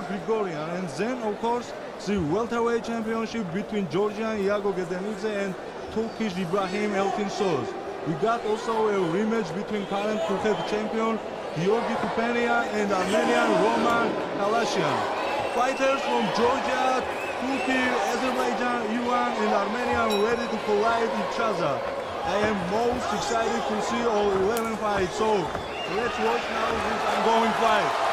Igor Grigorian. And then, of course, the welterweight championship between Georgian Iago Gedenidze and Turkish Ibrahim Eltinsoz. We got also a rematch between current Turkish champion Georgi Kupenia and Armenian Roman Kalashian. Fighters from Georgia, Turkey, Azerbaijan, Iran, and Armenia ready to collide each other. I am most excited to see all 11 fights. So let's watch now this ongoing fight.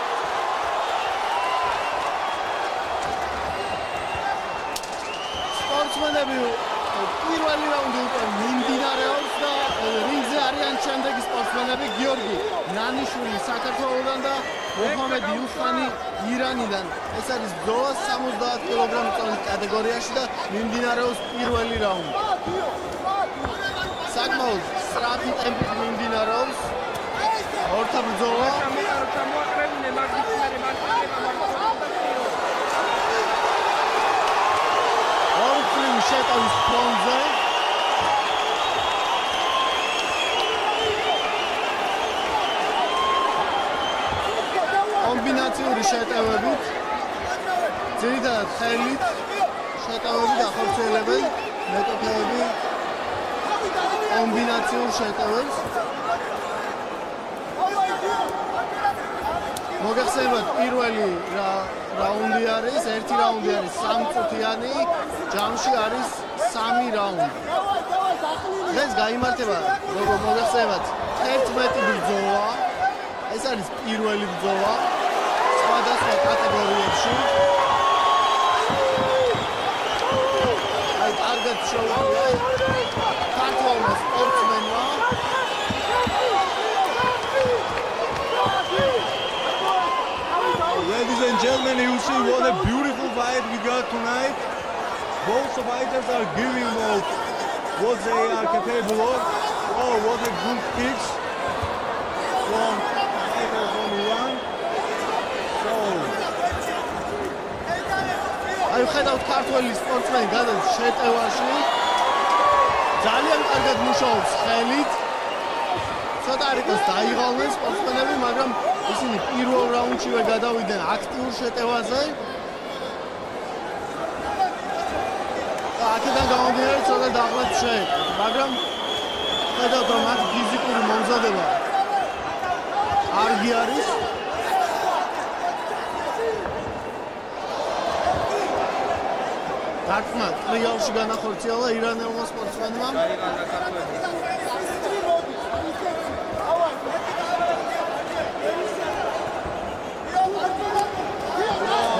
სპორტსმენები პირველი რაუნდი უკვე მიმდინარეობს და რინგზე არიან შემდეგი სპორტსმენები. გიორგი ნანიშვილი საქართველოსდან და მოჰამედ იუსხანი ირანიდან. ეს არის ბრძოლა 70 კილოგრამ წონის კატეგორიაში და მიმდინარეობს პირველი რაუნდი. საკმაოდ სწრაფი ტემპით მიმდინარეობს. ორთა ბრძოლა ორი შეტავის ფრონტზე. კომბინაციური შეტევებით. ძირითადად ხელით შეტევები დახორციელებენ მეტოქეები. კომბინაციურ შეტევებს. მოგეხსენებათ პირველი რაუნდი არის, ერთი რაუნდი არის სამწუთიანი, ჯამში არის სამი რაუნდი. დღეს გამართება, როგორ მოგეხსენებათ, 11 ბრძოლა. ეს არის პირველი ბრძოლა სხვადასხვა კატეგორიებში. აი, კარგად შეუძლია ქართულმა სპორტსმენმა Ladies and gentlemen, you see what a beautiful fight we got tonight. Both fighters are giving of what they are capable of. Oh, what a good kicks from fighters from Iran. So, აი ხედავთ ქართველი სპორტსმენი გადადის შეტევაში ძალიან კარგად მუშაობს ხელით ცოტა რიკოს დაიღალნენ სპორტსმენები მაგრამ ისინი პირველ რაუნდშივე გადავიდნენ. აქტიურ შეტევაზე და აქედან გამომდინარე ცოტა დაღლაც შეეძლო მაგრამ ხედავთ რომ მათ ფიზიკური მომზადება არგი არის დარტმა ტრიალში განახორციელა ირანელმა სპორტსმენმა.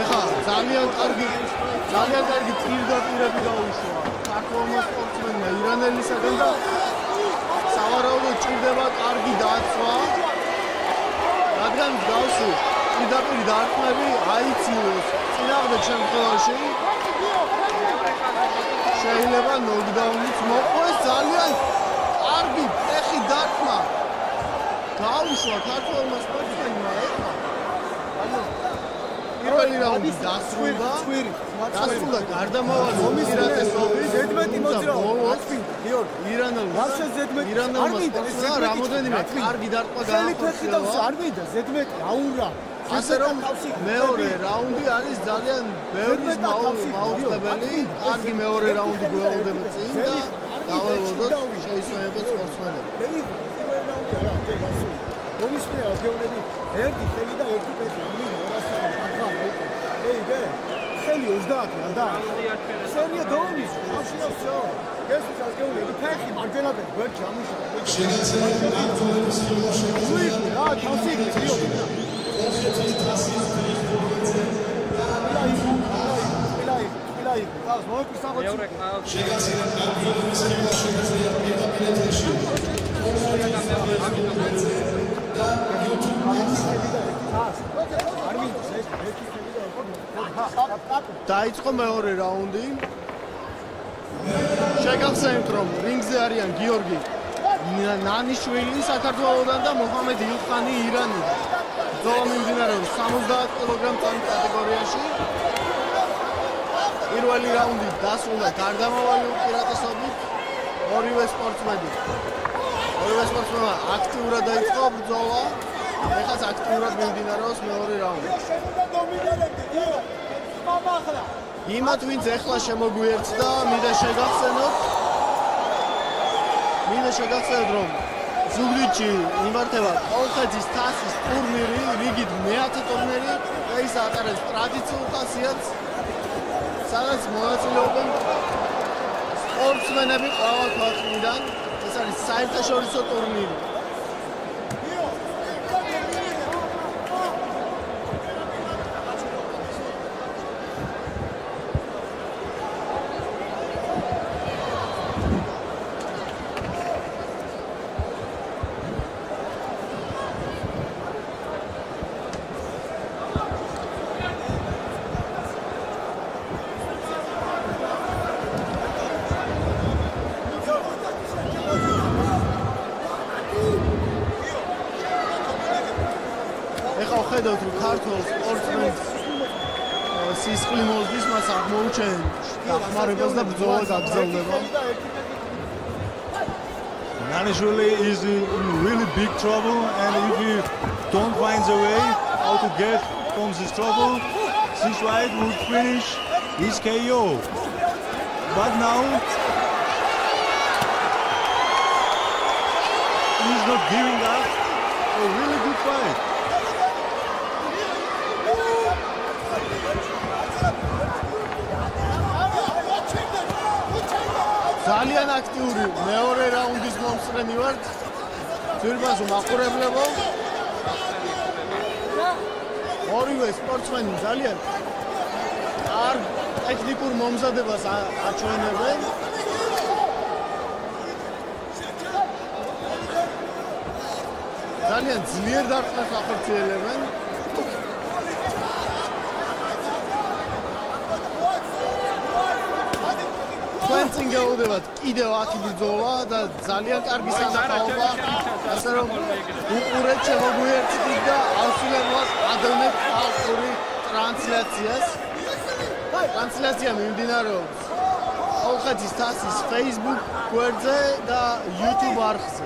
ეხა ძალიან კარგი ძალიან კარგი პირდაპირები გაუშვა. საქართველოს სპორტსმენმა ირანელისაგან და სავარაუდოდ ჭირდება კარგი დაცვა. რადგან გავსი პირდაპირ დარტმები აიცილოს. წინააღმდეგ შემთხვევაში შეიძლება ნოკდაუნიც მოყვეს. ძალიან კარგი ფეხი დარტმა გაუშვა ქართველმა სპორტსმენმა ეხლა ანუ პირველი რაუნდი დასრულდა დასრულდა გარდამავალი უმისრატესობის ზედმეტი მოძრაობა. აკპინ გიორგი ირანელ ვაფშე ზედმეტი ირანელმა სპორტსმენმა რამოდენიმე კარგი დარტყმა გაახორციელა არ მინდა ზედმეტი აურა ასე რომ მეორე რაუნდი არის ძალიან ბევრი მაუწყებელი. კარგი მეორე რაუნდი გველოდებ წინ და დაველოდოთ შეისვენებოთ სპორტსმენები. მომისმეა გეუბნები ერთი ხელი და ერთი პეტი მინდა 200 ახლა ეგე ხელი 30 არ და სერია დონის აშინავსო ეს გასგეუნები ფეხი მარჯვენად ვერ ჩამიშა შეგეცნება გართულების ხილო შეგვიძლია რა თავსი გიოდი ეხეთის თასის ფეხი და რა იყო დაიღო. მოიყვი სამოცი. შეგაცილებ გართულების ხილო შეგვიძლია პირდაპირ ეთერში. დაიწყო მეორე რაუნდი. შეგახსენებთ რომ რინგზე არიან გიორგი ნანიშვილი საქართველოსდან და მოჰამედ იუხანი ირანიდან. ბრძოლა მიმდინარეობს 70 კილოგრამ კატეგორიაში. პირველი რაუნდი დასრულდა გარდამავალი უპირატესობით ორივე სპორტსმენი. ორივე სპორტსმენმა აქტიურად დაიწყო ბრძოლა. ეხაც აქტიურად მიმდინარეობს მეორე რაუნდი. იმათ ვინც ეხლა შემოგვიერთდა, მინდა შეგახსენოთ. მინდა შეგახსენოთ რომ ზუგდიდში იმართება კოლხეთის თასის ტურნირი, რიგით მეათე ტურნირი, ის ატარებს ტრადიციულ ხასიათს. სადაც მონაწილეობენ სპორტსმენები ყველა ქვეყნიდან. ეს არის საერთაშორისო ტურნირი. სისხლი მოზდის მას აღმოუჩენ დახმარებას და ბრძოლა გაგრძელდება Nanishvili is in really big trouble and if you don't find a way how to get from this trouble, this fight would finish his KO. But now he's not giving up. A really good fight. აქტიური მეორე რაუნდის მომსწრენი ვართ. ძირბას მაყურებლებო ორივე სპორტსმენი ძალიან არ ტექნიკურ მომზადებას აჩვენებენ. ძალიან ძლიერ დარტყმას ახორციელებენ თქვენ წინ გეუბნებათ კიდევ 10 ბრძოლა და ძალიან კარგი სანახაობა ასე რომ უყურეთ შემოგვიერთდით და აუცილებლად ადევნებთ ხალხური ტრანსლაციას. ტრანსლაცია მიმდინარეობს ოლხეთის თასის Facebook გვერდზე და YouTube არხზე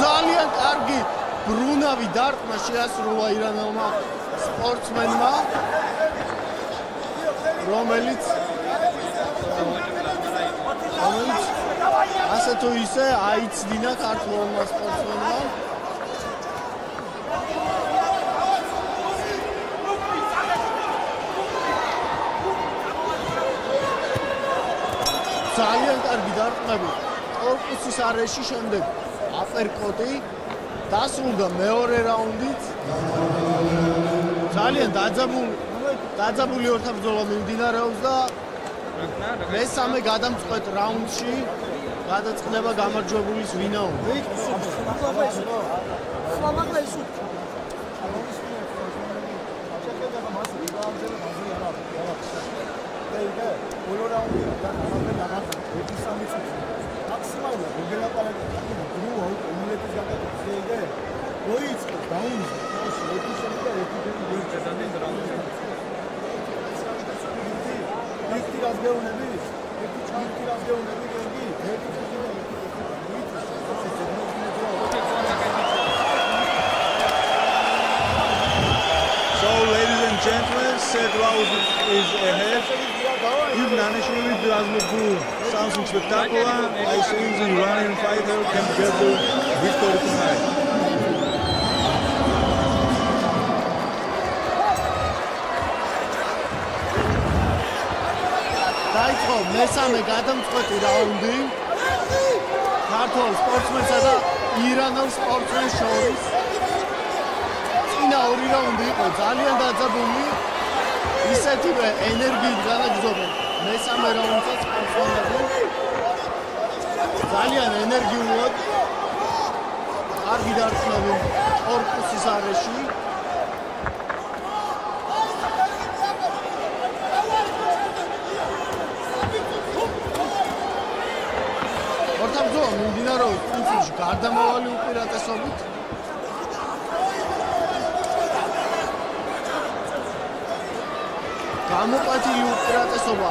ძალიან კარგი ბრუნავი დარტყმა შეასრულა ირანელმა სპორტსმენმა რომელიც რომელიც ასე თუ ისე აიცდინა ქართულმა სპორტსმენმა. ძალიან კარგი დარტყმები. კორპუსის არეში შემდეგ აპერკოტი დასრულდა მეორე რაუნდით. ძალიან დაძაბული დაძაბული ორთაბრძოლა მიმდინარეობს და მესამე გადამწყვეტ რაუნდში გადაწყდება გამარჯვებულის ვინაობა. სლოვაკია ის სლოვაკია ის შეხედება მას ვიდაამზელა ბაზი არა აქვს. და იგი ბოლო რაუნდიდან ამაზე დამახ 1-3 წუთი. მაქსიმალურად გელაპარაკება. და ნენ რაუნდი ერთი რას გეუნები ერთი ჩამი რას გეუნები გერგი ერთი ჩამი და So ladies and gentlemen, set round is ahead. If Nanishvili doesn't do something spectacular, I think the Iranian fighter can get the victory tonight. დაიწყო მესამე გადამწყვეტი რაუნდი. ქართულ სპორტსმენსა და ირანელ სპორტსმენს შორის. წინა ორი რაუნდი იყო ძალიან დაძაბული. ისეთივე ენერგიით განაგზობენ მესამე რაუნდსაც სპორტსმენები. ძალიან ენერგიულად კარგი დარტყმები კორპუსის არეში ორთაბრძოლა მიმდინარეობს კუნძულში გარდამავალი უპირატესობით. გამოყვეთილი უპირატესობა.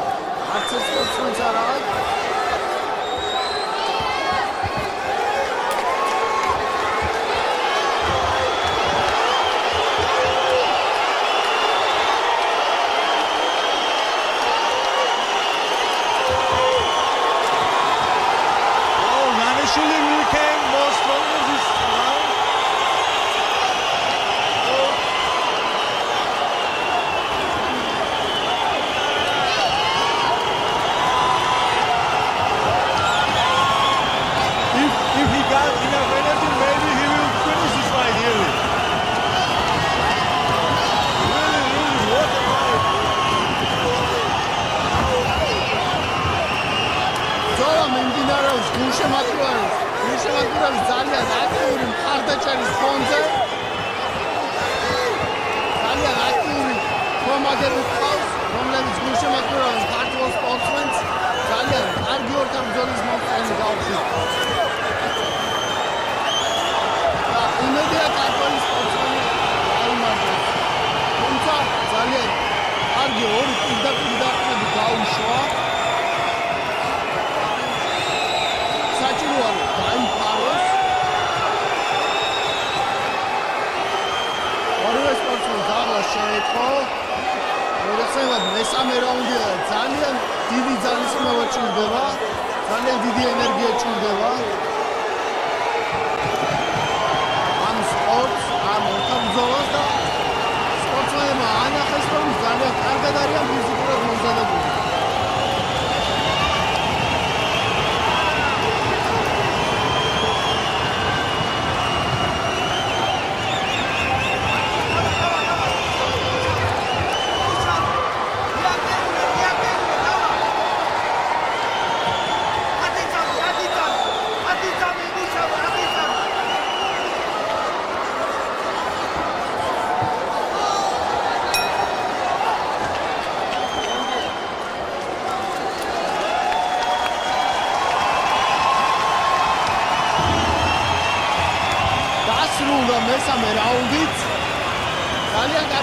არც ერთ სპორტსმენს არ აქვს ჭირდება, ძალიან დიდი ენერგია ჭირდება. ამ სპორტს, ამ ოთაბრძოლას და სპორტსმენებმა ანახეს, რომ ძალიან კარგად არიან ფიზიკურად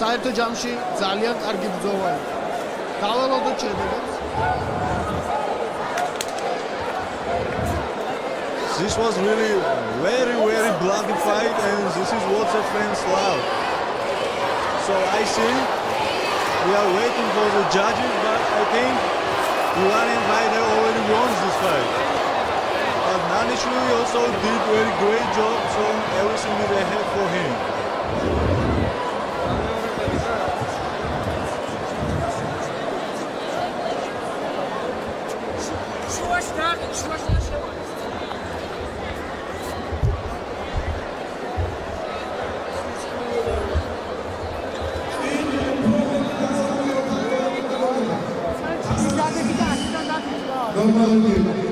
საერთო ჯამში ძალიან კარგი ბრძოლა დავალოდოთ შედეგებს This was really very very bloody fight and this is what the fans love. So I see We are waiting for the judges, but I think Iranian fighter already won this fight. But Nanishvili also did very great job, so everything is ahead for him. Normalde bir daha, bir daha daha.